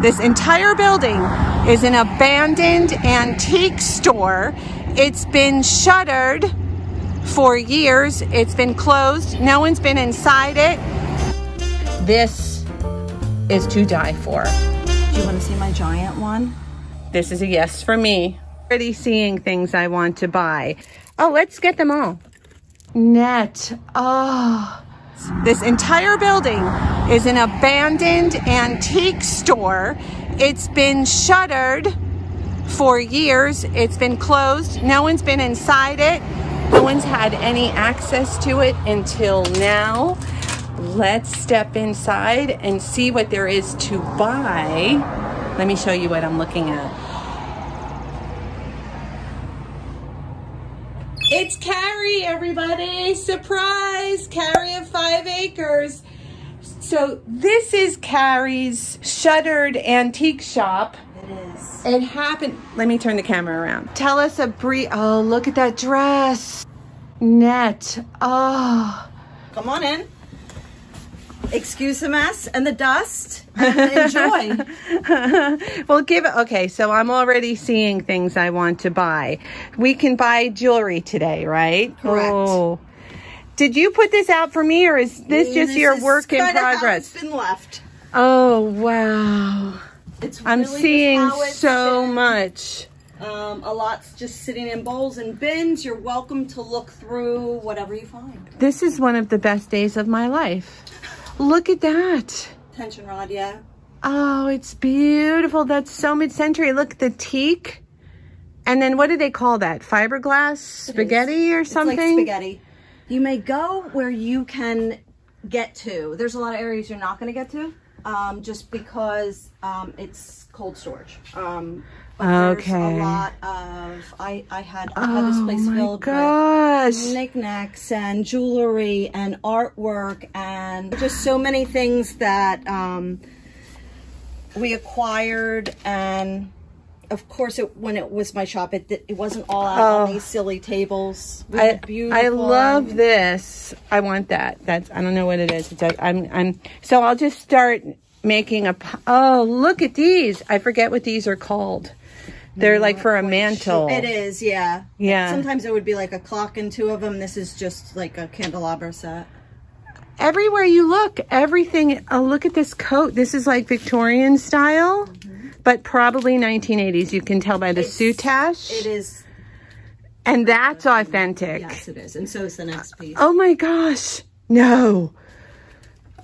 This entire building is an abandoned antique store. It's been shuttered for years. It's been closed. No one's been inside it. This is to die for. Do you want to see my giant one? This is a yes for me. Already seeing things I want to buy. Oh, let's get them all. Net. Oh. This entire building is an abandoned antique store. It's been shuttered for years. It's been closed. No one's been inside it. No one's had any access to it until now. Let's step inside and see what there is to buy. Let me show you what I'm looking at. It's Carrie, everybody. Surprise! Carrie of Five Acres. So this is Carrie's shuttered antique shop. It is. It happened. Let me turn the camera around. Tell us a brief. Oh, look at that dress. Net. Oh. Come on in. Excuse the mess and the dust. And enjoy. well, give it. Okay, so I'm already seeing things I want to buy. We can buy jewelry today, right? Correct. Oh. Did you put this out for me, or is this just This your work in progress? It's been left. Oh wow! It's I'm really seeing so been. much. Um, a lot's just sitting in bowls and bins. You're welcome to look through whatever you find. This is one of the best days of my life. Look at that. Tension rod, yeah. Oh, it's beautiful. That's so mid-century. Look, the teak. And then what do they call that? Fiberglass spaghetti or It's something? like spaghetti. You may go where you can get to. There's a lot of areas you're not going to get to, um, just because um, it's cold storage. Um, but there's Okay. a lot of I I had I had this Oh place my filled gosh. with knickknacks and jewelry and artwork and just so many things that um, we acquired and. Of course, it, when it was my shop, it it wasn't all out Oh. on these silly tables. I. I love this. I want that. That's I don't know what it is. It's I'm I'm so I'll just start making a. Oh, look at these. I forget what these are called. They're like for a mantle. It is, yeah. Yeah. Sometimes it would be like a clock and two of them. This is just like a candelabra set. Everywhere you look, everything. Oh, look at this coat. This is like Victorian style, mm-hmm. but probably 1980s. You can tell by the soutache. It is, And that's authentic. yes, it is. And so is the next piece. Oh my gosh. No.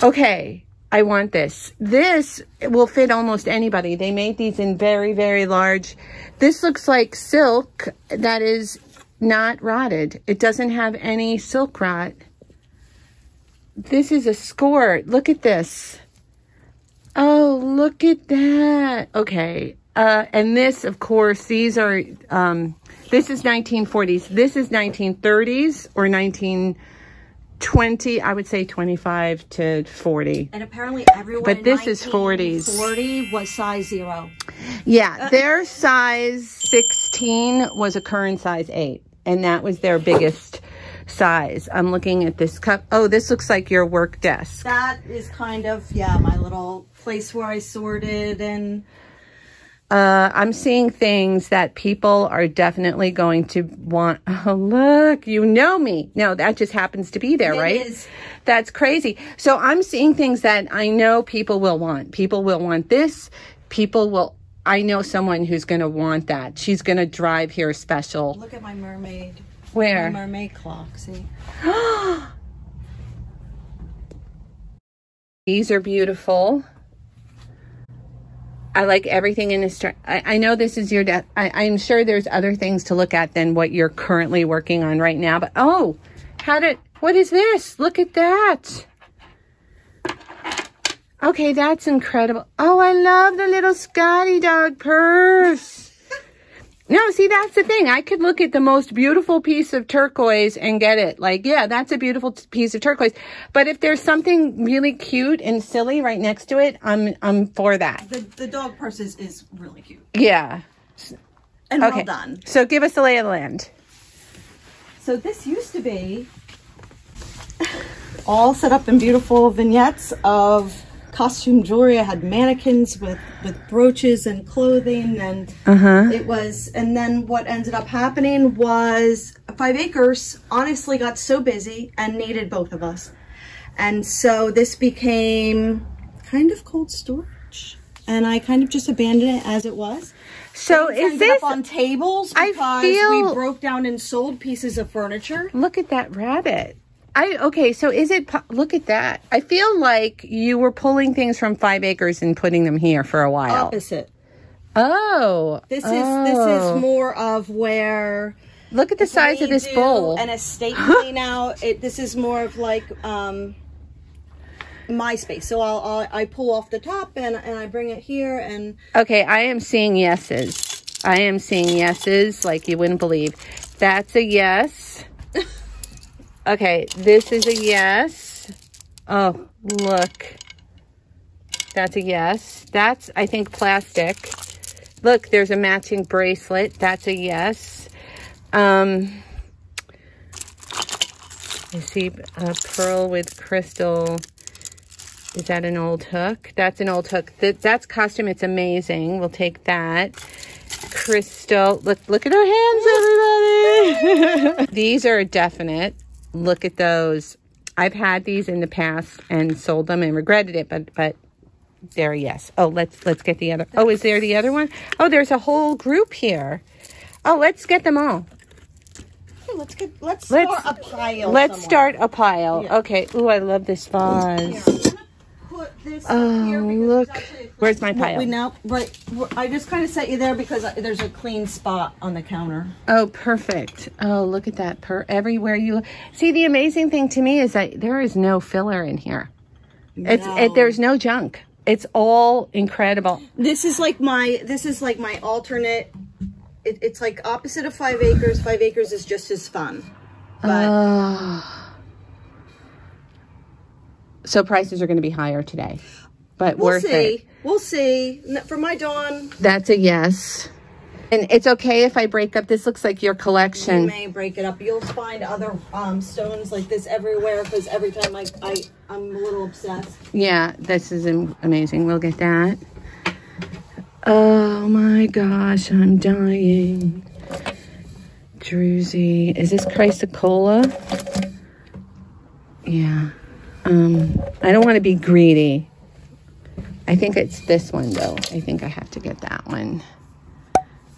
Okay. I want this. This will fit almost anybody. They made these in very, very large. This looks like silk that is not rotted. It doesn't have any silk rot. This is a skirt. Look at this. Oh, look at that. Okay. Uh, and this, of course, these are, um, this is 1940s. This is 1930s or 1920. I would say 25 to 40. And apparently everyone But in this is 40s. 40 was size zero. Yeah, uh, their size 16 was a current size 8, and that was their biggest size. I'm looking at this cup. Oh, this looks like your work desk. That is kind of, yeah, my little place where I sorted and Uh, I'm seeing things that people are definitely going to want. Oh, look, you know me. No, that just happens to be there, It right? is. That's crazy. So I'm seeing things that I know people will want. People will want this. People will. I know someone who's going to want that. She's going to drive here special. look at my mermaid. Where? My mermaid clock, see? These are beautiful. I like everything in this. I, I know this is your desk. I'm sure there's other things to look at than what you're currently working on right now. But oh, how did, what is this? Look at that. Okay, that's incredible. Oh, I love the little Scotty dog purse. No, see, that's the thing. I could look at the most beautiful piece of turquoise and get it. Like, yeah, that's a beautiful t- piece of turquoise. But if there's something really cute and silly right next to it, I'm I'm for that. The, the dog purse is, is really cute. Yeah. And Okay. well done. So give us the lay of the land. So this used to be all set up in beautiful vignettes of costume jewelry. I had mannequins with with brooches and clothing, and Uh-huh. it was. And then what ended up happening was Five Acres honestly got so busy and needed both of us, and so this became kind of cold storage. And I kind of just abandoned it as it was. So Things is this up on tables I because feel- we broke down and sold pieces of furniture? Look at that rabbit. I okay, so is it look at that. I feel like you were pulling things from 5 acres and putting them here for a while. Opposite. Oh. This is oh. this is more of where Look at the size of this bowl. An estate clean out. It, this is more of like um, my space. So I'll, I'll I pull off the top and and I bring it here and Okay, I am seeing yeses. I am seeing yeses like you wouldn't believe. That's a yes. Okay, this is a yes. Oh, look. That's a yes. That's, I think, plastic. Look, there's a matching bracelet. That's a yes. Um, I see a pearl with crystal. Is that an old hook? That's an old hook. That, that's costume. It's amazing. We'll take that. Crystal. Look, look at her hands, everybody. these are definite. Look at those. I've had these in the past and sold them and regretted it, but but they're yes. Oh, let's let's get the other. Oh, is there the other one? Oh, there's a whole group here. Oh, let's get them all. Hey, let's get let's, Let's- start a pile. Let's somewhere. start a pile. Yeah. Okay. Ooh, I love this vase. Gonna put this Oh, here because look. actually Where's my pile? We now right. I just kind of set you there because I- there's a clean spot on the counter. Oh, perfect. Oh, look at that. Per everywhere you see, the amazing thing to me is that there is no filler in here. It's No. it, there's no junk. It's all incredible. This is like my this is like my alternate. It, it's like opposite of five acres. Five acres is just as fun. But Oh. So prices are going to be higher today, but we'll see. it. We'll see. For my dawn, That's a yes. And it's okay if I break up. This looks like your collection. you may break it up. You'll find other um, stones like this everywhere because every time I, I I'm a little obsessed. Yeah, this is amazing. We'll get that. Oh my gosh, I'm dying. Druzy. Is this Chrysocolla? Yeah. Um, I don't want to be greedy. I think it's this one though. I think I have to get that one.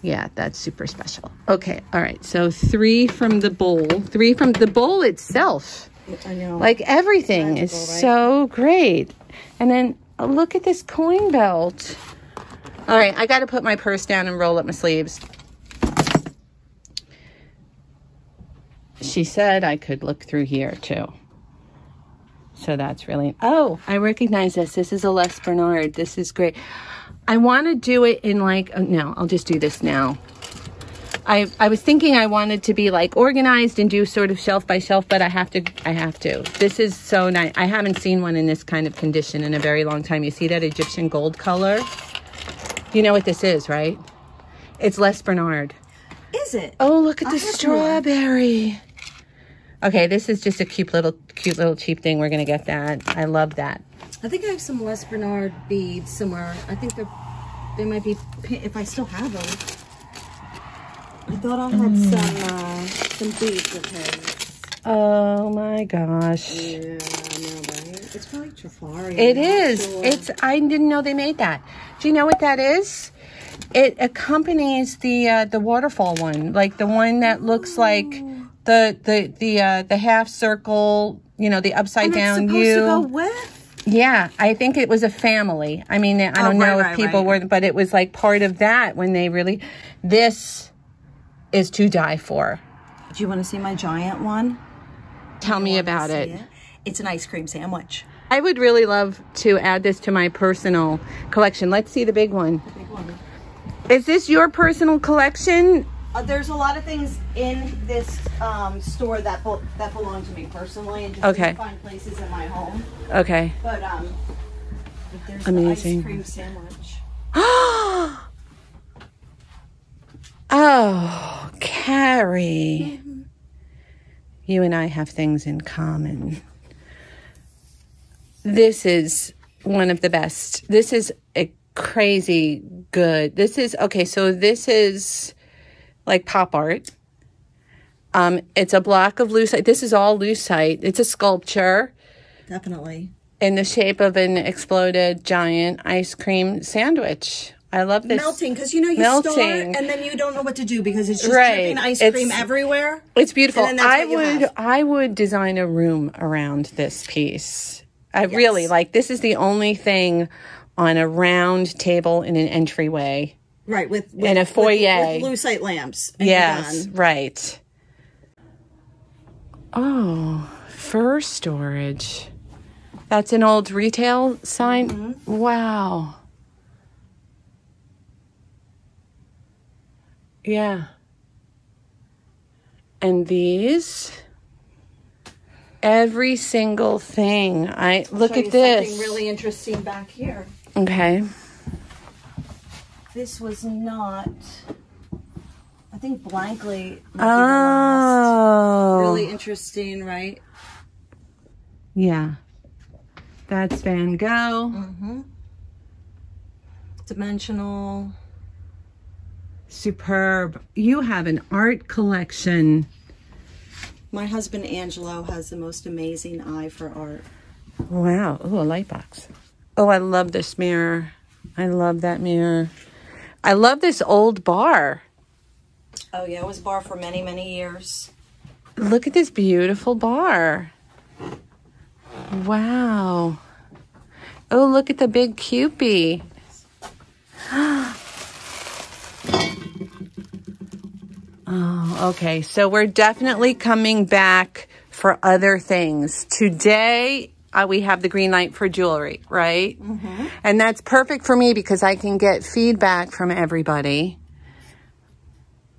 Yeah, that's super special. Okay, all right. So three from the bowl. Three from the bowl itself. I know. Like everything is right? so great. And then oh, look at this coin belt. All right, I got to put my purse down and roll up my sleeves. She said I could look through here too. So that's really, oh, I recognize this. This is a Les Bernard. This is great. I want to do it in like, oh, no, I'll just do this now. I, I was thinking I wanted to be like organized and do sort of shelf by shelf, but I have to, I have to. This is so nice. I haven't seen one in this kind of condition in a very long time. You see that Egyptian gold color? You know what this is, right? It's Les Bernard. is it? Oh, look at the strawberry. Okay, this is just a cute little, cute little cheap thing. We're gonna get that. I love that. I think I have some Les Bernard beads somewhere. I think they're they might be if I still have them. I thought I had Mm. some uh, some beads of his. Oh my gosh. Yeah, I know, right? It's probably Trifari. It is. sure. It's. I didn't know they made that. Do you know what that is? It accompanies the uh, the waterfall one, like the one that looks like the the the uh, the half circle. You know, the upside And down supposed U. to go with. Yeah, I think it was a family. I mean, I don't Oh, right, know if right, people right. were, but it was like part of that when they really. This is to die for. Do you want to see my giant one? Tell me about see it. It's an ice cream sandwich. I would really love to add this to my personal collection. Let's see the big one. Big one. Is this your personal collection? Uh, there's a lot of things in this um, store that bel that belong to me personally, and just Okay. find places in my home. Okay. But um, but there's Amazing. the ice cream sandwich. oh, Carrie. You and I have things in common. This is one of the best. This is a crazy good. This is okay, so this is like pop art. Um, it's a block of lucite. This is all lucite. It's a sculpture Definitely. in the shape of an exploded giant ice cream sandwich. I love this. Melting because you know you Melting. start and then you don't know what to do because it's just Right. dripping ice It's- cream everywhere. It's beautiful. And then that's I would have. I would design a room around this piece. I really like this is the only thing on a round table in an entryway. Right with, with In a foyer. with, lucite lamps. and Yes, right. Oh, fur storage. That's an old retail sign. Mm-hmm. Wow. Yeah. And these every single thing. I look at this. Something really interesting back here. okay. This was not. I think blankly. might be the last. Oh. Really interesting, right? Yeah. That's Van Gogh. Mm-hmm. Dimensional. Superb. You have an art collection. My husband Angelo has the most amazing eye for art. Wow. Oh, a light box. Oh, I love this mirror. I love that mirror. I love this old bar. Oh yeah, it was bar for many, many years. Look at this beautiful bar. Wow. Oh, look at the big Cupid. Oh, okay. So we're definitely coming back for other things. Today, uh, we have the green light for jewelry, right? And that's perfect for me because I can get feedback from everybody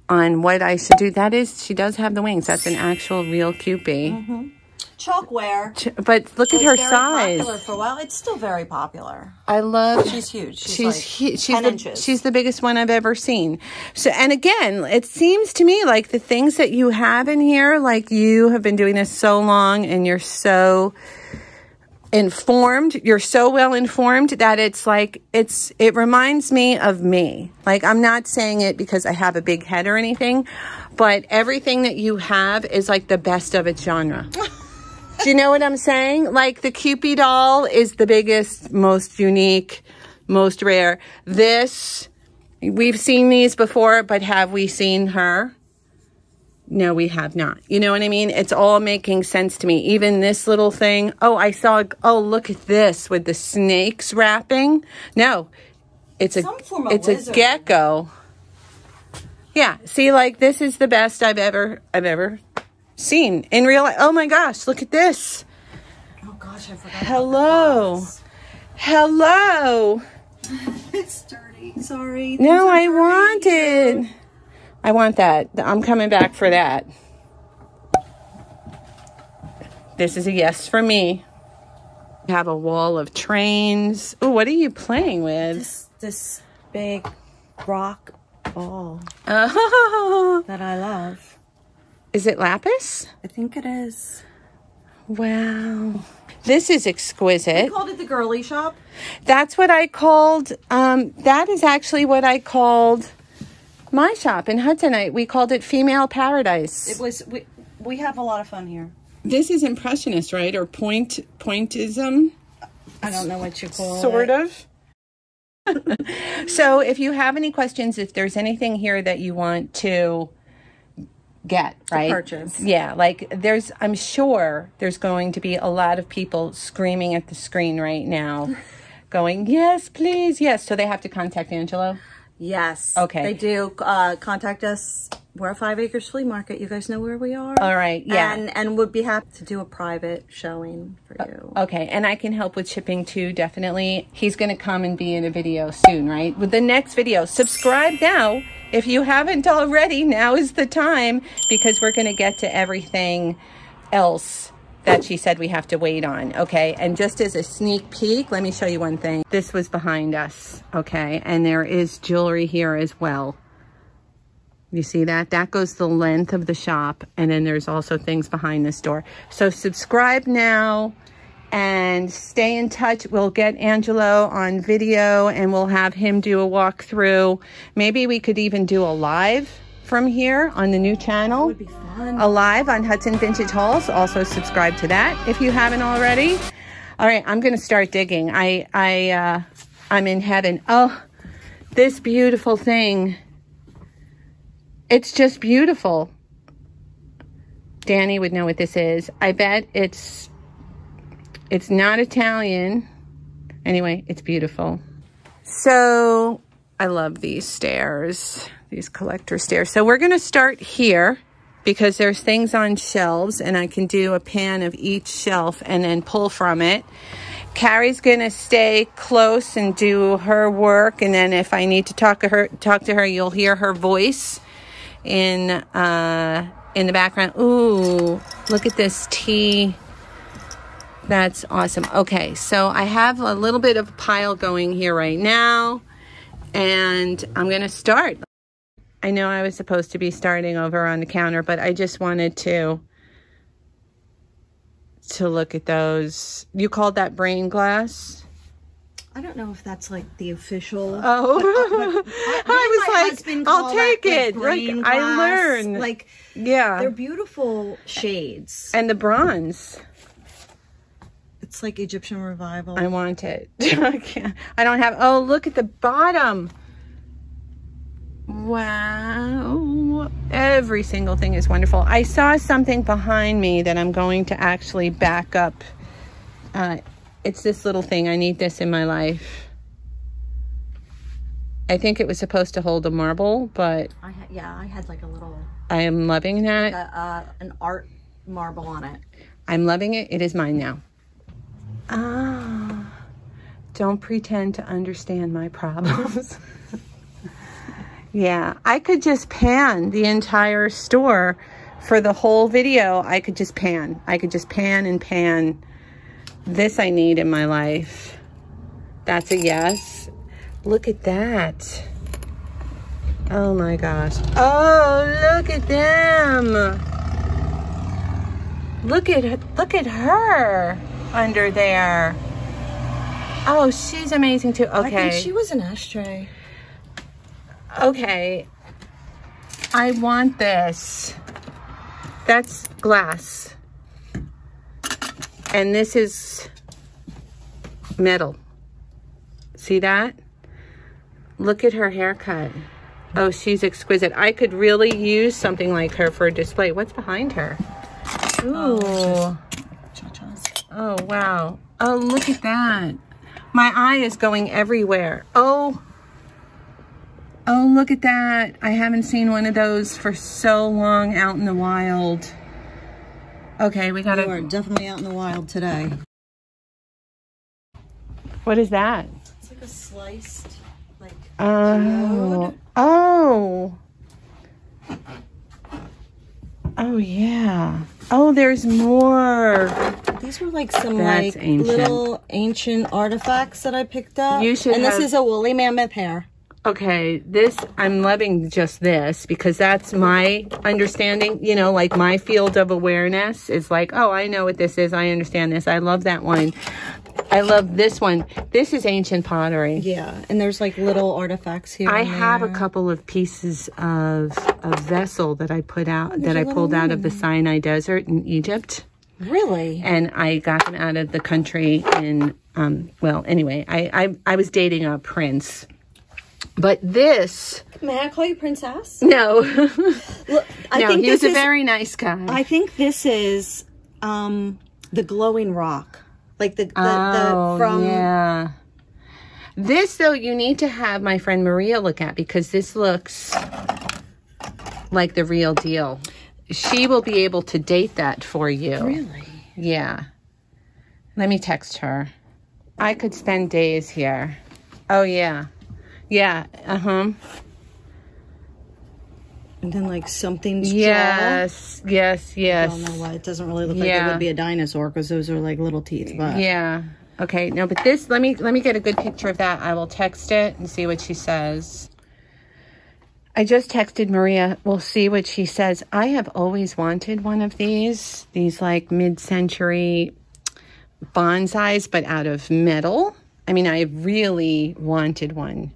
on what I should do. That is, she does have the wings. That's an actual real Cupid. Chalkware. Ch- But look at her size. Popular for a while. It's still very popular. I love. She's huge. She's, She's like hu- she's 10 the, inches. she's the biggest one I've ever seen. So and again, it seems to me like the things that you have in here, like you have been doing this so long and you're so informed, you're so well informed that it's like it's it reminds me of me. Like I'm not saying it because I have a big head or anything, but everything that you have is like the best of its genre. Do you know what I'm saying? Like the Cupid doll is the biggest, most unique, most rare. This, we've seen these before, but have we seen her? No, we have not. You know what I mean? It's all making sense to me. Even this little thing. Oh, I saw, oh, look at this with the snakes wrapping. No, it's a, Some form of it's a gecko. Yeah. See, like this is the best I've ever, I've ever seen in real life. Oh my gosh, look at this. Oh gosh, I forgot. Hello. Hello. It's dirty. Sorry. No, Things are I want it. I want that. I'm coming back for that. This is a yes for me. We have a wall of trains. Oh, what are you playing with? This, this big rock ball Oh, that I love. is it lapis? I think it is. Wow. This is exquisite. You called it the girly shop. That's what I called, um, that is actually what I called my shop in Hudsonite. We called it Female Paradise. It was. We we have a lot of fun here. This is impressionist, right? Or point pointism, I don't know what you call sort it. of. so, if you have any questions, if there's anything here that you want to get, right? purchase. Yeah, like there's I'm sure there's going to be a lot of people screaming at the screen right now going, "Yes, please. Yes." So they have to contact Angelo. Yes. Okay. They do. Uh, contact us. We're at Five Acres Flea Market. You guys know where we are. All right. Yeah. And and would be happy to do a private showing for you. Okay, and I can help with shipping too, definitely. He's going to come and be in a video soon, right? With the next video. Subscribe now. If you haven't already, now is the time because we're going to get to everything else that she said we have to wait on, okay? And just as a sneak peek, let me show you one thing. This was behind us, okay? And there is jewelry here as well. You see that? That goes the length of the shop. And then there's also things behind this door. So subscribe now and stay in touch. We'll get Angelo on video and we'll have him do a walkthrough. Maybe we could even do a live from here on the new channel. Would be fun. A live on Hudson Vintage Hauls. Also subscribe to that if you haven't already. All right, I'm going to start digging. I, I, uh, I'm in heaven. Oh, this beautiful thing. It's just beautiful. Danny would know what this is. I bet it's it's not Italian. Anyway, it's beautiful. So I love these stairs, these collector stairs. So we're going to start here because there's things on shelves and I can do a pan of each shelf and then pull from it. Carrie's going to stay close and do her work. And then if I need to talk to her, talk to her, you'll hear her voice in, uh, in the background. Ooh, look at this tea that's awesome. Okay, so I have a little bit of pile going here right now, and I'm going to start. I know I was supposed to be starting over on the counter, but I just wanted to to look at those. You called that brain glass? I don't know if that's like the official. Oh, but, but I, I was like, I'll take it. Like, I learn. Like, yeah, they're beautiful shades. And the bronze. It's like Egyptian revival. I want it. I can't. I don't have. Oh, look at the bottom. Wow. Every single thing is wonderful. I saw something behind me that I'm going to actually back up. Uh, it's this little thing. I need this in my life. I think it was supposed to hold a marble, but I yeah, I had like a little. I am loving that. Like a, uh, an art marble on it. I'm loving it. It is mine now. Ah, don't pretend to understand my problems. yeah, I could just pan the entire store for the whole video. I could just pan. I could just pan and pan. This I need in my life. That's a yes. Look at that. Oh my gosh. Oh, look at them. Look at look at her under there. Oh, she's amazing too. Okay. I think she was an ashtray. Okay. I want this. That's glass. And this is metal. See that? Look at her haircut. Oh, she's exquisite. I could really use something like her for a display. What's behind her? Ooh. Oh, Oh, wow. Oh, look at that. My eye is going everywhere. Oh, oh, look at that. I haven't seen one of those for so long out in the wild. Okay, we got it. You are definitely out in the wild today. What is that? It's like a sliced, like, Oh. Oh. Oh, yeah. Oh, there's more. These were like some That's like ancient. little ancient artifacts that I picked up. You should And this is a woolly mammoth hair. Okay, this, I'm loving just this because that's my understanding, you know, like my field of awareness is like, oh, I know what this is. I understand this. I love that one. I love this one. This is ancient pottery. Yeah, and there's like little artifacts here. I have a couple of pieces of a vessel that I put out, that I pulled out of the Sinai Desert in Egypt. Really? and I got them out of the country in um well anyway I I, I was dating a prince but this May I call you princess? no Look, I no think he was a is. very nice guy I think this is um the glowing rock, like the the, oh the from. yeah this though you need to have my friend Maria look at because this looks like the real deal she will be able to date that for you Really? Yeah. Let me text her. I could spend days here. Oh, yeah. Yeah. Uh huh. And then like something's jaw. Yes. Yes. Yes. I don't know why it doesn't really look like Yeah. it would be a dinosaur because those are like little teeth. But Yeah. Okay. No, but this, let me, let me get a good picture of that. I will text it and see what she says. I just texted Maria. We'll see what she says. I have always wanted one of these, these like mid-century bonsais, but out of metal. I mean, I really wanted one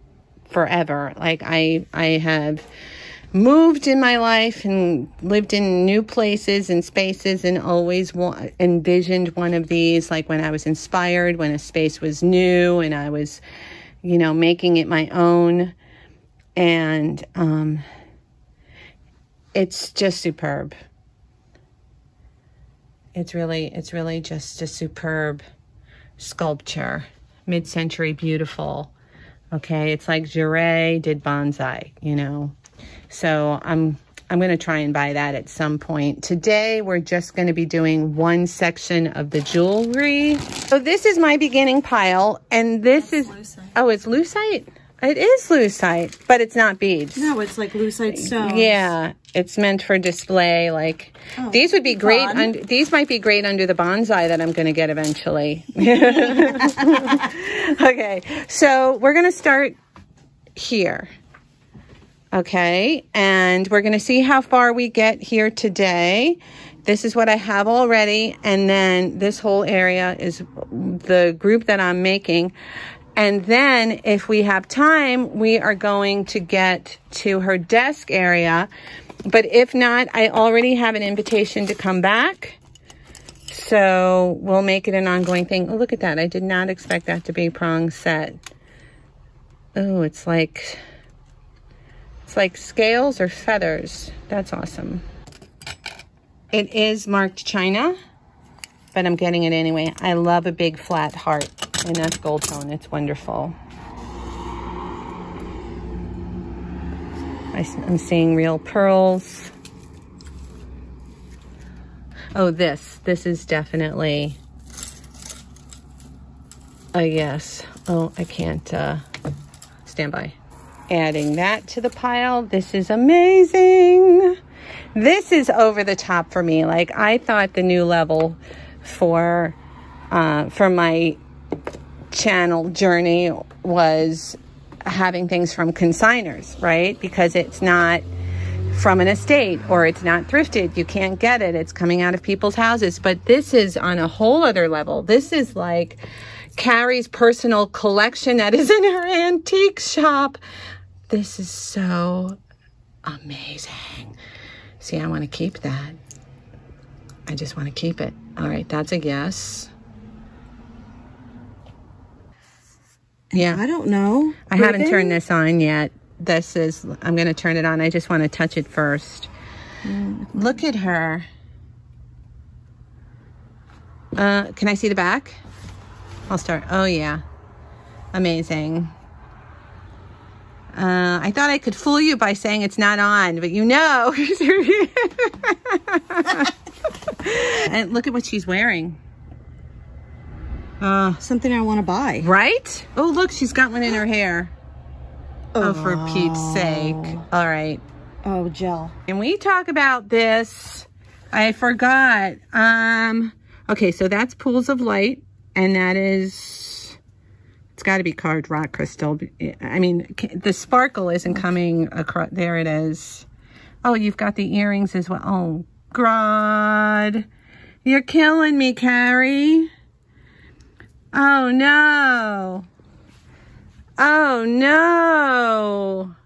forever. Like I, I have moved in my life and lived in new places and spaces and always wa- envisioned one of these like when I was inspired, when a space was new and I was, you know, making it my own. And um, it's just superb. It's really, it's really just a superb sculpture, mid-century beautiful. Okay, it's like Jeré did bonsai, you know. So I'm I'm going to try and buy that at some point. Today, we're just going to be doing one section of the jewelry. So this is my beginning pile, and this is, lucite. oh, it's lucite? It is lucite, but it's not beads. No, it's like lucite stone. Yeah, it's meant for display. Like oh, these would be great. Und- these might be great under the bonsai that I'm going to get eventually. okay, so we're going to start here. Okay, and we're going to see how far we get here today. This is what I have already, and then this whole area is the group that I'm making. And then, if we have time, we are going to get to her desk area. But if not, I already have an invitation to come back. So we'll make it an ongoing thing. Oh, look at that. I did not expect that to be prong set. Oh, it's like, it's like scales or feathers. That's awesome. It is marked China, but I'm getting it anyway. I love a big flat heart, and that's gold tone. It's wonderful. I, am seeing real pearls. Oh, this. This is definitely a yes. Oh, I can't uh, stand by. Adding that to the pile. This is amazing. This is over the top for me. Like I thought the new level for uh, for my channel journey was having things from consigners, right? Because it's not from an estate or it's not thrifted. You can't get it. It's coming out of people's houses. But this is on a whole other level. This is like Carrie's personal collection that is in her antique shop. This is so amazing. See, I want to keep that. I just want to keep it. All right, that's a yes. Yeah. I don't know. I haven't turned this on yet. This is, I'm going to turn it on. I just want to touch it first. Look at her. Uh, can I see the back? I'll start. Oh, yeah. Amazing. Uh, I thought I could fool you by saying it's not on, but you know. and look at what she's wearing. Uh, Something I want to buy. right? Oh, look, she's got one in her hair. Oh, for Pete's sake. All right. Oh, gel. Can we talk about this? I forgot. Um, okay, so that's Pools of Light, and that is, got to be carved rock crystal. I mean, the sparkle isn't coming across. There it is. Oh, you've got the earrings as well. Oh, God. You're killing me, Carrie. Oh, no. Oh, no.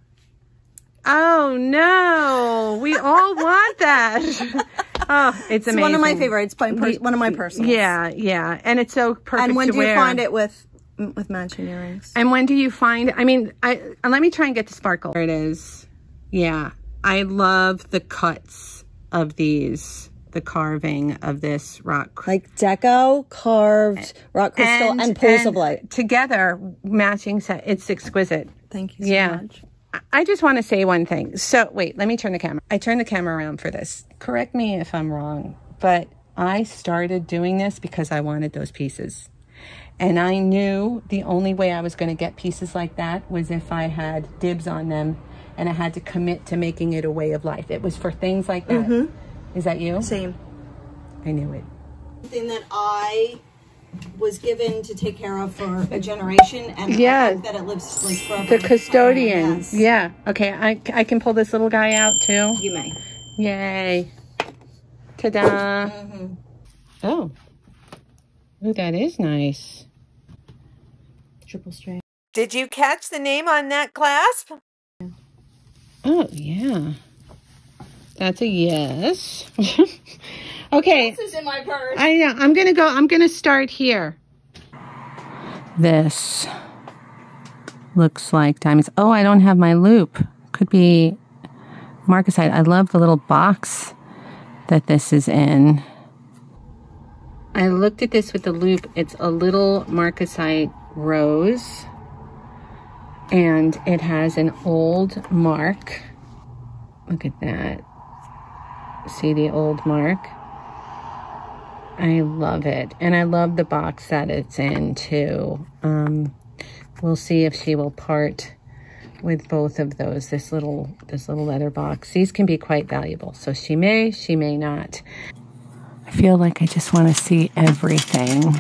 Oh no, we all want that. oh, it's It's amazing. one of my favorites. One of my personals. Yeah, yeah, and it's so perfect And when do you find it with with matching earrings? And when do you find? I mean, I let me try and get the sparkle. There it is. Yeah, I love the cuts of these, the carving of this rock Like deco, carved, rock crystal, and, pools of light. together, matching set. It's exquisite. Thank you so Yeah. much. I just want to say one thing. So, wait, let me turn the camera. I turned the camera around for this. Correct me if I'm wrong, but I started doing this because I wanted those pieces. And I knew the only way I was going to get pieces like that was if I had dibs on them and I had to commit to making it a way of life. It was for things like that. Mm-hmm. Is that you? Same. I knew it. Something that I was given to take care of for a generation, and Yeah. That it lives like forever. The custodian. Yes. Yeah. Okay. I, I can pull this little guy out too. You may. Yay. Ta-da. Mm-hmm. Oh. Oh, that is nice. Triple strand. Did you catch the name on that clasp? Oh, yeah. That's a yes. okay. This is in my purse. I know. I'm going to go. I'm going to start here. This looks like diamonds. Oh, I don't have my loupe. Could be marcasite. I love the little box that this is in. I looked at this with the loupe. It's a little marcasite rose and it has an old mark. Look at that. See the old mark? I love it. And I love the box that it's in too. Um, we'll see if she will part with both of those, this little, this little leather box. These can be quite valuable. So she may, she may not. I feel like I just want to see everything.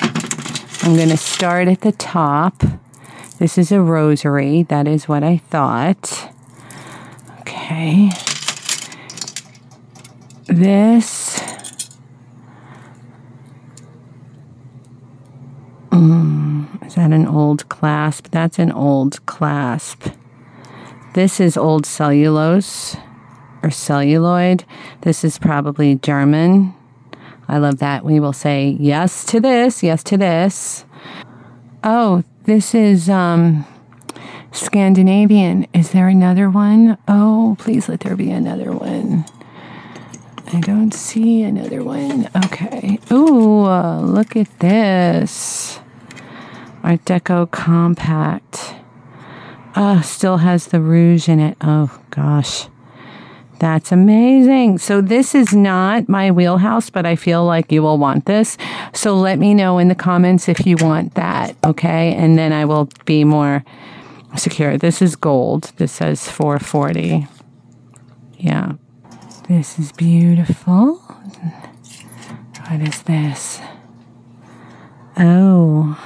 I'm going to start at the top. This is a rosary. That is what I thought. Okay. This. Mm, is that an old clasp? That's an old clasp. This is old cellulose or celluloid. This is probably German. I love that. We will say yes to this, yes to this. Oh, this is um, Scandinavian. Is there another one? Oh, please let there be another one. I don't see another one. Okay. Ooh, uh, look at this. Art Deco Compact. Uh, still has the rouge in it. Oh, gosh. That's amazing. So this is not my wheelhouse, but I feel like you will want this. So let me know in the comments if you want that, okay? And then I will be more secure. This is gold. This says 440. Yeah. This is beautiful. What is this? Oh.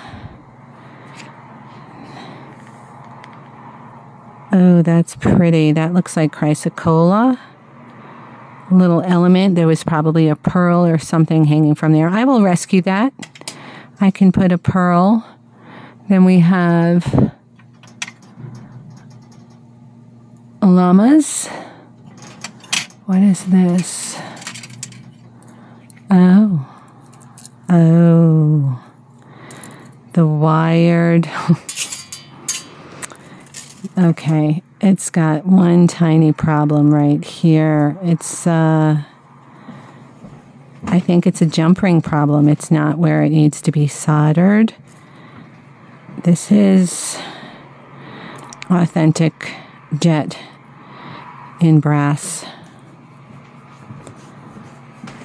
Oh, that's pretty. That looks like chrysocolla. Little element. There was probably a pearl or something hanging from there. I will rescue that. I can put a pearl. Then we have llamas. What is this? Oh. Oh. The wired. Okay, it's got one tiny problem right here. It's, uh, I think it's a jump ring problem. It's not where it needs to be soldered. This is authentic jet in brass.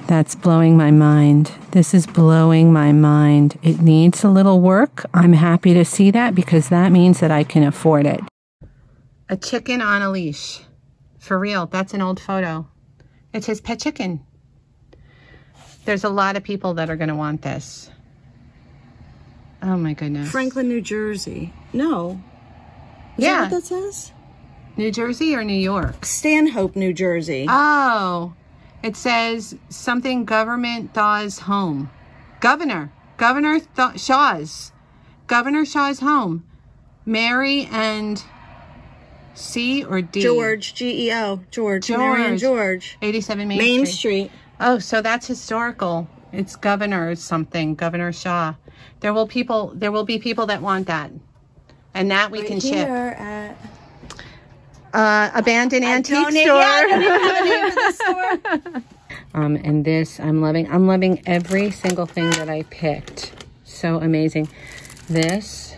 That's blowing my mind. This is blowing my mind. It needs a little work. I'm happy to see that because that means that I can afford it. A chicken on a leash. For real, that's an old photo. It says pet chicken. There's a lot of people that are going to want this. Oh my goodness. Franklin, New Jersey. No. Is yeah. that what that says? New Jersey or New York? Stanhope, New Jersey. Oh, it says something government thaws home. Governor. Governor Th Shaw's. Governor Shaw's home. Mary and C or D? George, G-E-O, George, George. Mary and George. 87 Main, Main Street. Street. Oh, so that's historical. It's Governor something, Governor Shaw. There will people. There will be people that want that, and that we Right can here ship. at Uh, abandoned antique store. Yeah, I don't even have a name for store. Um, and this, I'm loving. I'm loving every single thing that I picked. So amazing. This,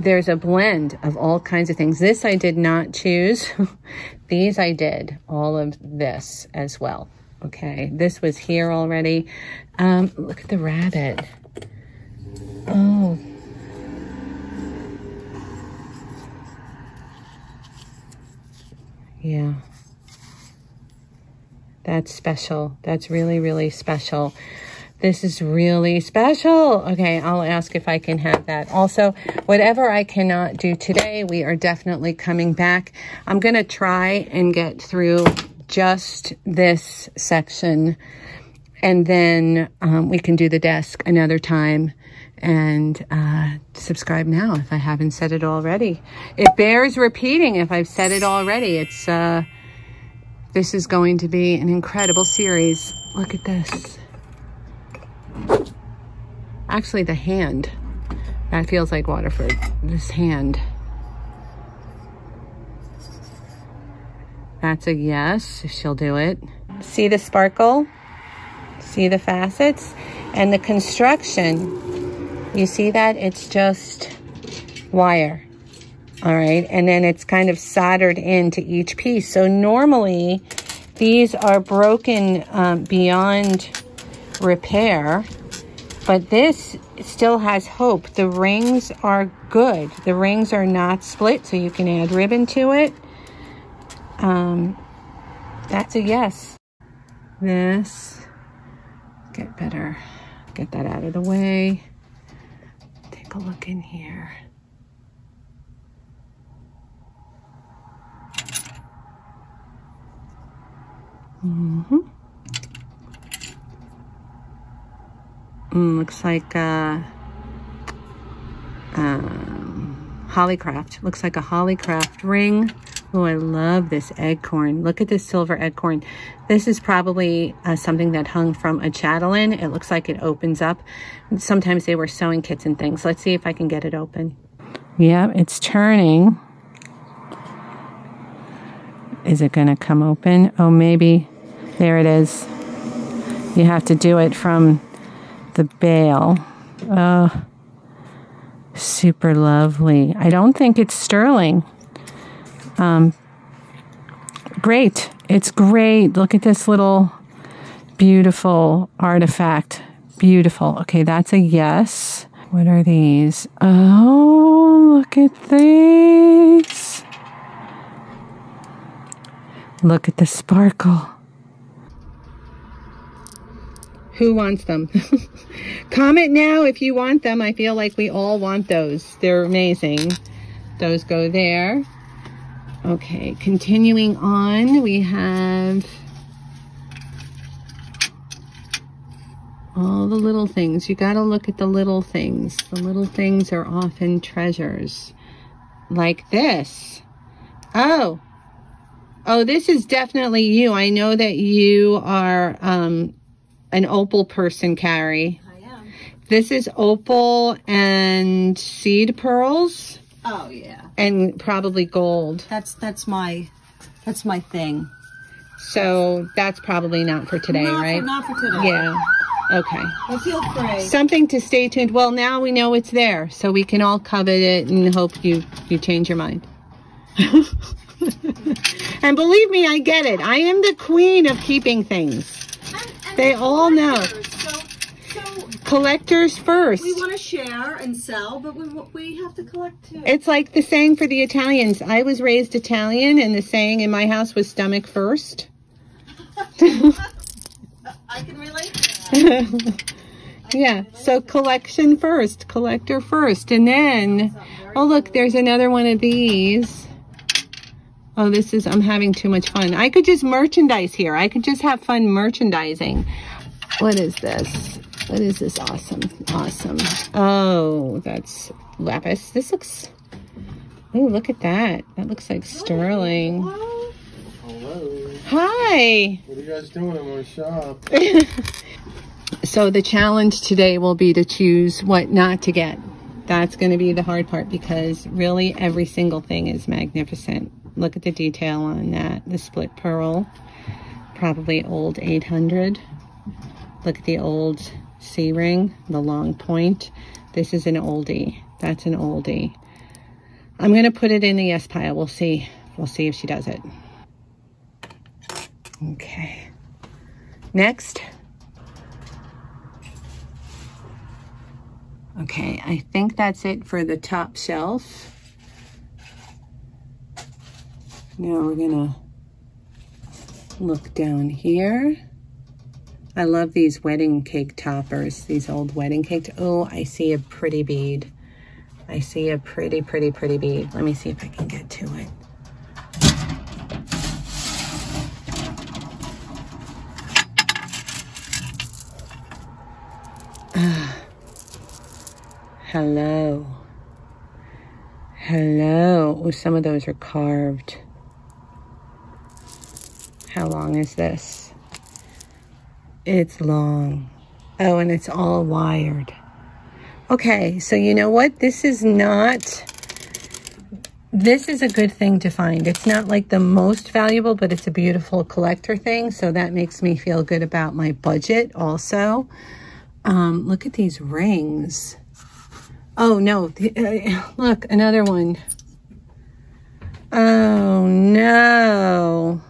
there's a blend of all kinds of things. This I did not choose. These I did. All of this as well. Okay, this was here already. Um, look at the rabbit. Oh. Yeah. That's special. That's really, really special. This is really special. Okay, I'll ask if I can have that. Also, whatever I cannot do today, we are definitely coming back. I'm going to try and get through just this section And then um, we can do the desk another time and uh, subscribe now if I haven't said it already. It bears repeating if I've said it already. It's uh, This is going to be an incredible series. Look at this. Actually, the hand. That feels like Waterford. This hand. That's a yes, she'll do it. See the sparkle? See the facets? And the construction, you see that? It's just wire. All right, and then it's kind of soldered into each piece. So normally, these are broken um, beyond repair, but this still has hope. The rings are good. The rings are not split, so you can add ribbon to it. Um, that's a yes. This, get better, get that out of the way. Take a look in here. Mm-hmm. Mm, looks like a um, Hollycraft. Looks like a Hollycraft ring. Oh, I love this Eggcorn. Look at this silver Eggcorn. This is probably uh, something that hung from a chatelaine. It looks like it opens up. Sometimes they were sewing kits and things. Let's see if I can get it open. Yeah, it's turning. Is it going to come open? Oh, maybe. There it is. You have to do it from the bale. Oh, super lovely. I don't think it's sterling. Um, great. It's great. Look at this little beautiful artifact. Beautiful. Okay, that's a yes. What are these? Oh, look at these. Look at the sparkle. Who wants them? Comment now if you want them. I feel like we all want those. They're amazing. Those go there. Okay, continuing on, we have all the little things. You got to look at the little things. The little things are often treasures. Like this. Oh. Oh, this is definitely you. I know that you are um, an opal person, Carrie. I am. This is opal and seed pearls Oh yeah. and probably gold. That's that's my that's my thing. So that's probably not for today, not right? For, not for today. Yeah. Okay. But feel free. Something to stay tuned. Well, now we know it's there, so we can all covet it and hope you you change your mind. and believe me, I get it. I am the queen of keeping things. They all know. So, so Collectors first. we want to share and sell, but we we have to collect too. It's like the saying for the Italians. I was raised Italian, and the saying in my house was stomach first. I can relate to that. Yeah, so collection first, collector first, and then, oh look, there's another one of these. Oh, this is, I'm having too much fun. I could just merchandise here. I could just have fun merchandising. What is this? What is this awesome, awesome? Oh, that's lapis. This looks, oh, look at that. That looks like sterling. Well, Hello. Hi. What are you guys doing in my shop? So the challenge today will be to choose what not to get. That's going to be the hard part because really every single thing is magnificent. Look at the detail on that. The split pearl, probably old 800. Look at the old C ring, the long point. This is an oldie. That's an oldie. I'm to put it in the yes pile. We'll see. We'll see if she does it. Okay. Next. Okay, I think that's it for the top shelf. Now we're gonna look down here. I love these wedding cake toppers, these old wedding cake. Oh, I see a pretty bead. I see a pretty, pretty, pretty bead. Let me see if I can get to it. Hello. Hello. Oh, some of those are carved. How long is this? It's long. Oh, and it's all wired. Okay, so you know what? This is not, this is a good thing to find. It's not like the most valuable, but it's a beautiful collector thing. So that makes me feel good about my budget also. Um, look at these rings. Oh, no. Uh, look, another one. Oh, no.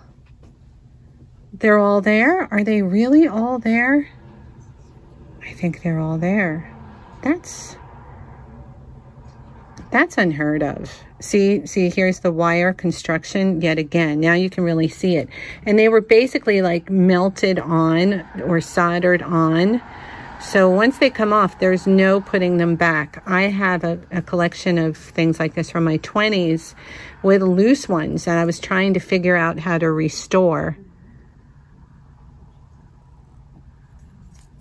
They're all there? Are they really all there? I think they're all there. That's that's unheard of. See, see, here's the wire construction yet again. Now you can really see it. And they were basically like melted on or soldered on. So once they come off, there's no putting them back. I have a, a collection of things like this from my 20s with loose ones that I was trying to figure out how to restore.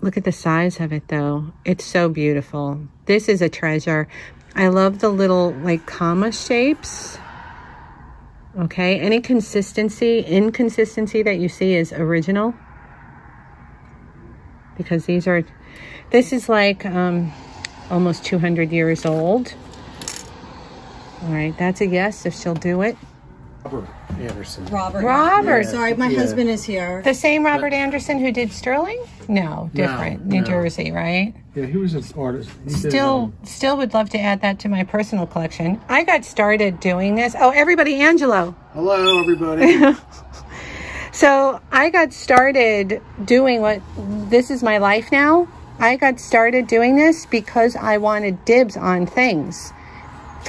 Look at the size of it though. It's so beautiful. This is a treasure. I love the little like comma shapes. Okay, any consistency, inconsistency that you see is original. Because these are this is like um, almost 200 years old. All right, that's a yes if she'll do it. Robert Anderson. Robert. Robert. Yeah. Sorry, my Yeah. husband is here. The same Robert Anderson who did Sterling? No, different. New no. Jersey, right? Yeah, he was an artist. He did, Still, um, still would love to add that to my personal collection. I got started doing this. Oh, everybody, Angelo. hello, everybody. So I got started doing what this is my life now. I got started doing this because I wanted dibs on things.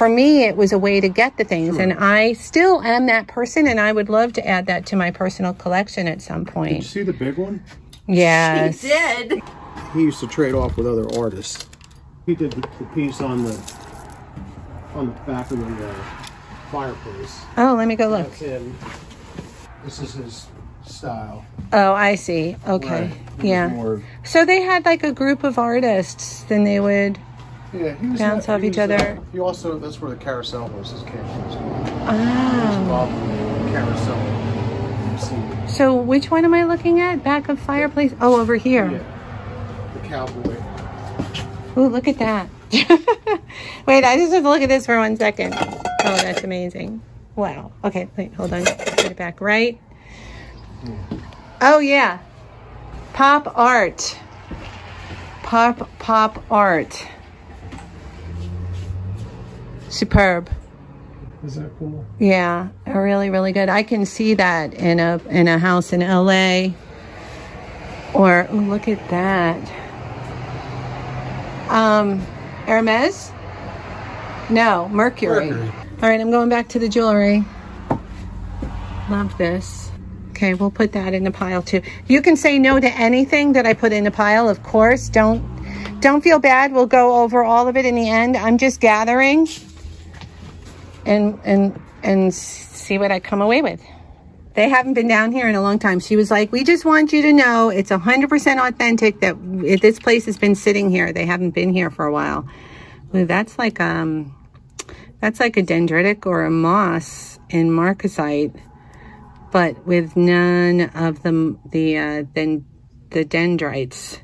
For me, it was a way to get the things, and I still am that person, and I would love to add that to my personal collection at some point. Did you see the big one? Yes. He Did. He used to trade off with other artists. He did the, the piece on the on the back of the uh, fireplace. Oh, let me go look. That's him. This is his style. Oh, I see. Okay. Right. Yeah. more- So they had like a group of artists, then they would. Yeah, he was Bounce off each uh, other. he also that's where the carousel. His camp was. Ah. involved in the carousel. So which one am I looking at? Back of fireplace? Oh, over here. Yeah, the cowboy. Oh, look at that. wait, I just have to look at this for one second. Oh, that's amazing. Wow. Okay, wait, hold on. Put it back right. Oh, yeah. Pop art. Pop, pop art. Superb. Is that cool? Yeah, really, really good. I can see that in a in a house in LA. Or oh, look at that. Um, Hermes? No, Mercury. Mercury. All right, I'm going back to the jewelry. Love this. Okay, we'll put that in the pile too. You can say no to anything that I put in the pile, of course. Don't don't feel bad. We'll go over all of it in the end. I'm just gathering and and and see what I come away with. They haven't been down here in a long time. She was like, "We just want you to know it's 100% authentic that this place has been sitting here. They haven't been here for a while." Ooh, that's like um that's like a dendritic or a moss in marcasite, but with none of the the uh, the dendrites.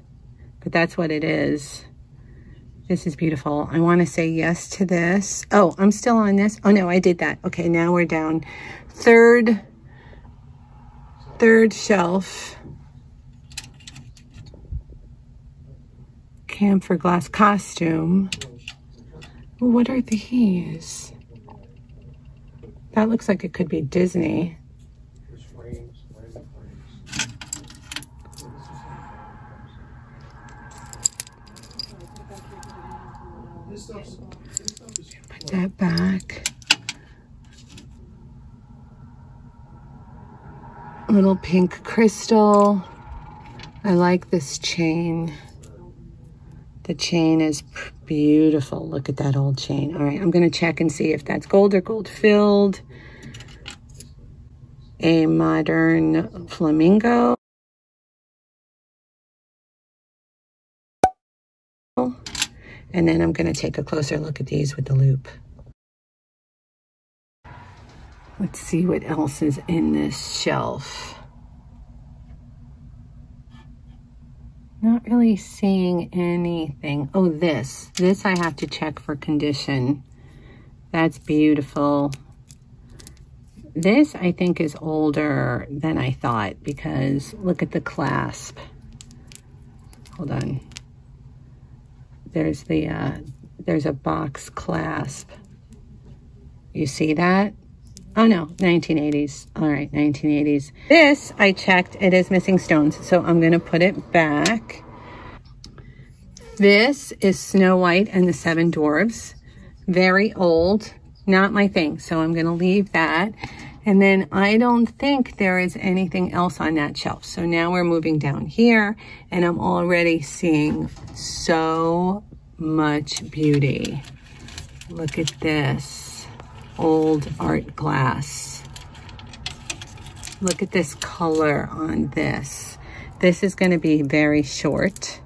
But that's what it is. This is beautiful. I want to say yes to this. Oh, I'm still on this. Oh no, I did that. Okay, now we're down. Third, third shelf. Camphor glass costume. What are these? That looks like it could be Disney. There's frames, random frames. This stuff's, this stuff is Put that back. Little pink crystal. I like this chain. The chain is beautiful. Look at that old chain. All right, I'm to check and see if that's gold or gold filled. A modern flamingo. And then I'm going to take a closer look at these with the loupe. Let's see what else is in this shelf. Not really seeing anything. Oh, this. This I have to check for condition. That's beautiful. This, I think, is older than I thought because look at the clasp. Hold on. There's the, uh, there's a box clasp. You see that? Oh no, 1980s. All right, 1980s. This, I checked, it is missing stones, so I'm gonna put it back. This is Snow White and the Seven Dwarfs. Very old, not my thing, so I'm gonna leave that. And then I don't think there is anything else on that shelf. So now we're moving down here and I'm already seeing so much beauty. Look at this old art glass. Look at this color on this. This is going to be very short.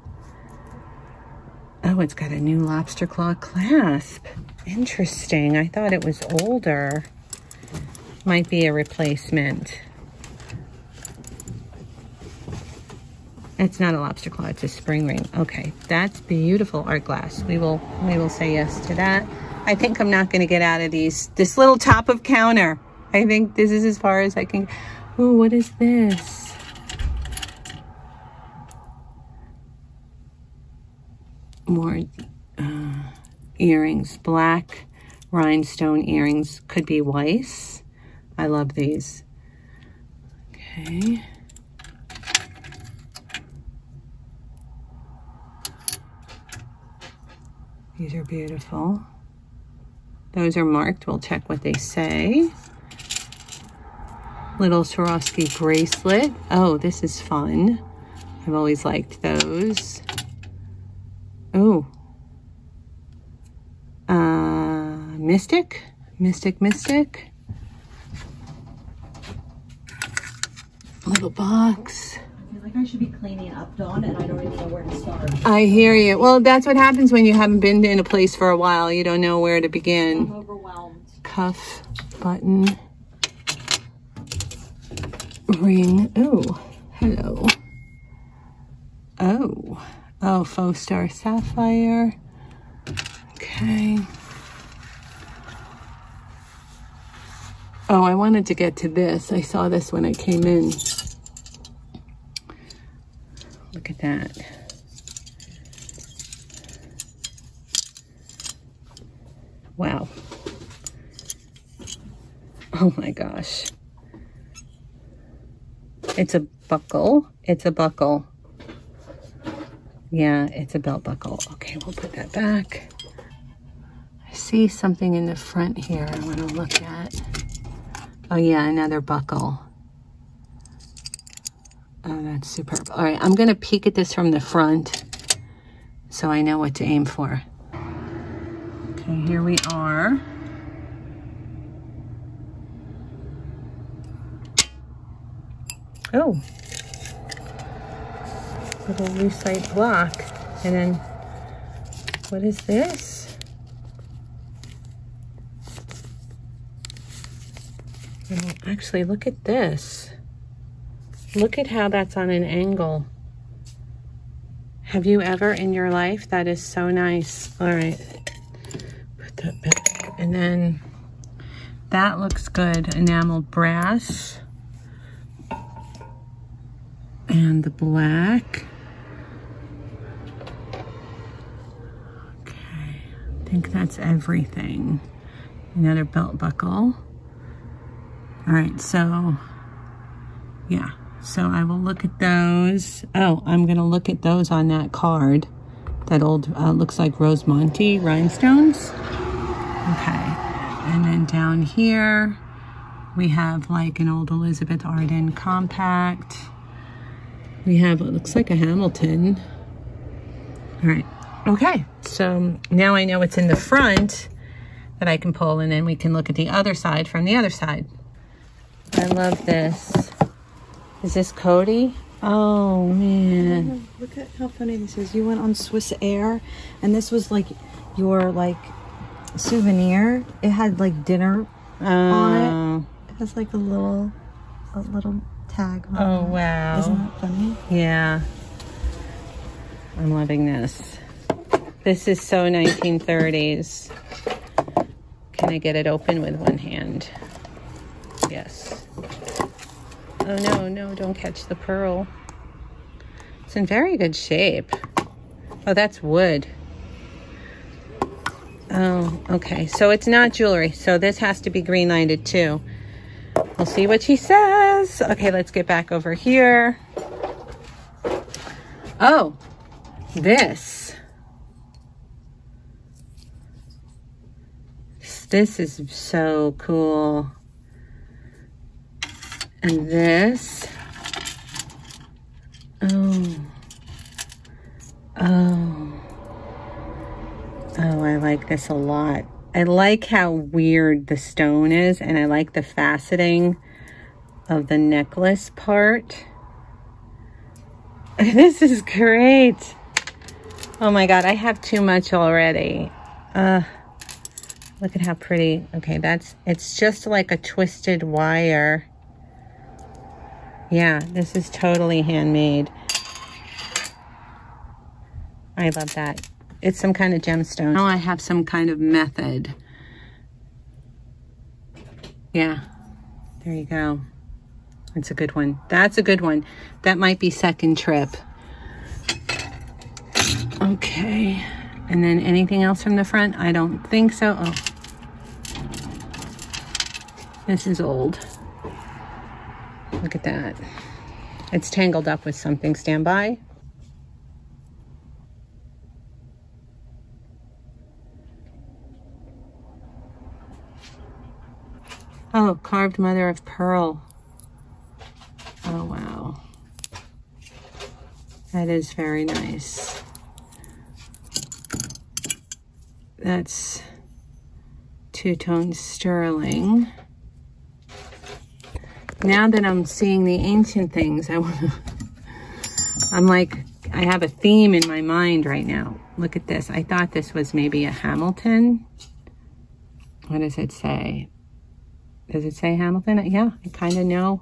Oh, it's got a new lobster claw clasp. Interesting. I thought it was older. Might be a replacement. It's not a lobster claw, it's a spring ring. Okay, that's beautiful art glass. We will we will say yes to that. I think I'm not going to get out of these. This little top of counter. I think this is as far as I can. Ooh, what is this? More uh, earrings. Black rhinestone earrings. Could be Weiss. I love these. Okay. These are beautiful. Those are marked. We'll check what they say. Little Swarovski bracelet. Oh, this is fun. I've always liked those. Oh. Uh, Mystic? Mystic, Mystic. Little box like I should be cleaning up, Dawn, and I don't even know where to start. I hear you. Well, that's what happens when you haven't been in a place for a while. You don't know where to begin. I'm overwhelmed. Cuff, button, ring. Oh, hello. Oh, oh, faux star sapphire. Okay. Oh, I wanted to get to this. I saw this when I came in. That. Wow. Oh my gosh. It's a buckle. It's a buckle. Yeah, it's a belt buckle. Okay, we'll put that back. I see something in the front here I want to look at. Oh yeah, another buckle. Oh, that's superb. All right, I'm going to peek at this from the front so I know what to aim for. Okay, here we are. Oh, little lucite block. And then, what is this? Oh, actually, look at this. Look at how that's on an angle. Have you ever in your life? That is so nice. All right. Put that back. And then that looks good. Enameled brass. And the black. Okay. I think that's everything. Another belt buckle. All right. So, yeah. So I will look at those. Oh, I'm going to look at those on that card. That old, uh, looks like Rosemonte rhinestones. Okay. And then down here, we have like an old Elizabeth Arden compact. We have what looks like a Hamilton. All right. Okay. So now I know what's in the front that I can pull and then we can look at the other side from the other side. I love this. Is this Coty? Oh man. Look at how funny this is. You went on Swiss Air, and this was like your like souvenir. It had like dinner on Oh. it. It has like a little, a little tag on Oh it. Oh, wow. Isn't that funny? Yeah. I'm loving this. This is so 1930s. Can I get it open with one hand? Yes. Oh no, no, don't catch the pearl. It's in very good shape. Oh, that's wood. Oh, okay. So it's not jewelry. So this has to be green lighted too. We'll see what she says. Okay, let's get back over here. Oh, this. This is so cool. And this. Oh. Oh. Oh, I like this a lot. I like how weird the stone is, and I like the faceting of the necklace part. This is great. Oh my god, I have too much already. Uh, look at how pretty. Okay, that's, it's just like a twisted wire. Yeah, this is totally handmade. I love that. It's some kind of gemstone. Now I have some kind of method. Yeah, there you go. That's a good one. That's a good one. That might be second trip. Okay. And then anything else from the front? I don't think so. Oh. This is old. Look at that. It's tangled up with something. Stand by. Oh, carved mother of pearl. Oh, wow. That is very nice. That's two-tone sterling. Now that I'm seeing the ancient things, I want to, I'm like, I have a theme in my mind right now. Look at this. I thought this was maybe a Hamilton. What does it say? Does it say Hamilton? Yeah, I kind of know,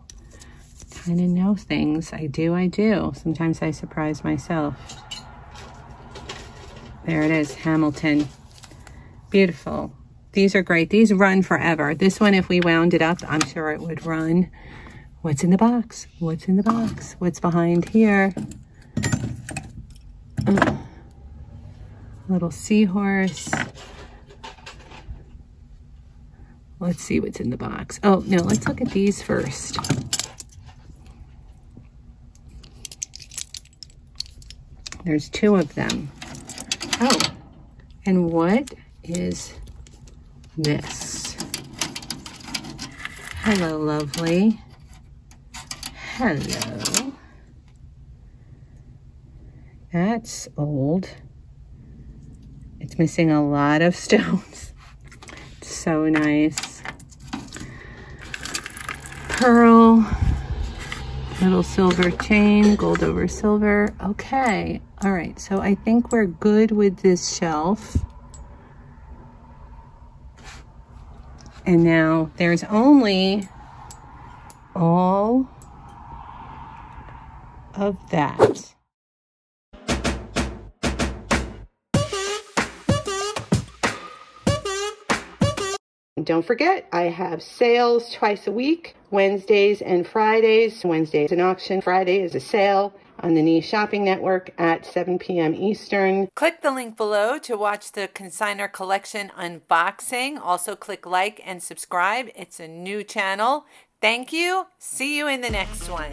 kind of know things. I do, I do. Sometimes I surprise myself. There it is, Hamilton. Beautiful. These are great. These run forever. This one, if we wound it up, I'm sure it would run. What's in the box? What's in the box? What's behind here? Uh, little seahorse. Let's see what's in the box. Oh, no, let's look at these first. There's two of them. Oh, and what is this? Hello, lovely. Hello. That's old. It's missing a lot of stones. It's so nice. Pearl. Little silver chain, gold over silver. Okay. All right. So I think we're good with this shelf. And now there's only all of that. Don't forget, I have sales twice a week, Wednesdays and Fridays. Wednesday is an auction, Friday is a sale on the Niche Shopping Network at 7 p.m. Eastern. Click the link below to watch the Consigner Collection unboxing. Also, click like and subscribe. It's a new channel. Thank you. See you in the next one.